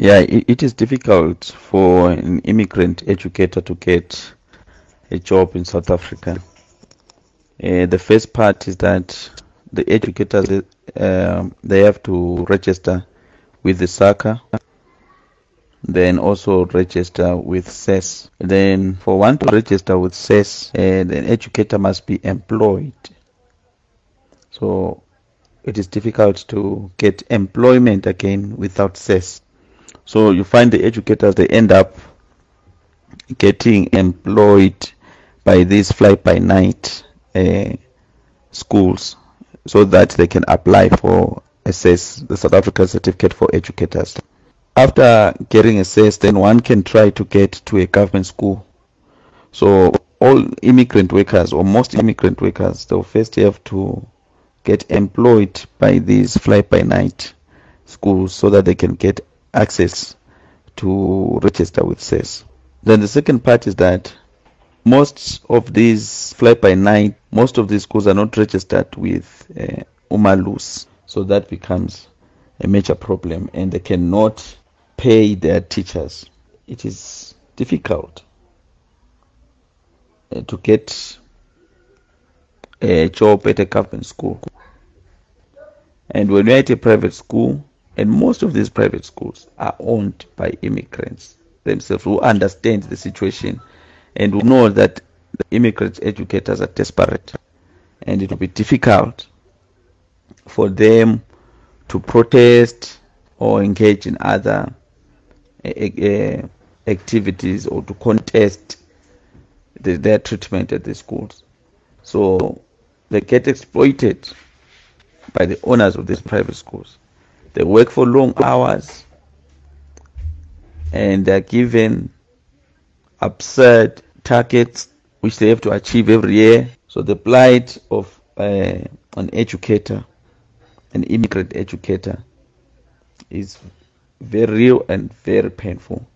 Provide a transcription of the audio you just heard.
Yeah, it, is difficult for an immigrant educator to get a job in South Africa. Uh, the first part is that the educators uh, they have to register with the SAQA, then also register with SES. Then for one to register with SES, uh, the educator must be employed. So it is difficult to get employment again without SES. So you find the educators they end up getting employed by these fly by night uh, schools so that they can apply for SES, the South African Certificate for Educators. After getting SES, then one can try to get to a government school. So all immigrant workers or most immigrant workers, they'll first have to get employed by these fly by night schools so that they can get access to register with SES. Then the second part is that most of these fly by night, most of these schools are not registered with uh, Umalusi, so that becomes a major problem, and they cannot pay their teachers. It is difficult uh, to get a job at a government school. And when you're at a private school, and most of these private schools are owned by immigrants themselves who understand the situation and who know that the immigrant educators are desperate and it will be difficult for them to protest or engage in other uh, activities or to contest the, their treatment at the schools. So they get exploited by the owners of these private schools. They work for long hours and they're given absurd targets which they have to achieve every year. So the plight of uh, an educator, an immigrant educator, is very real and very painful.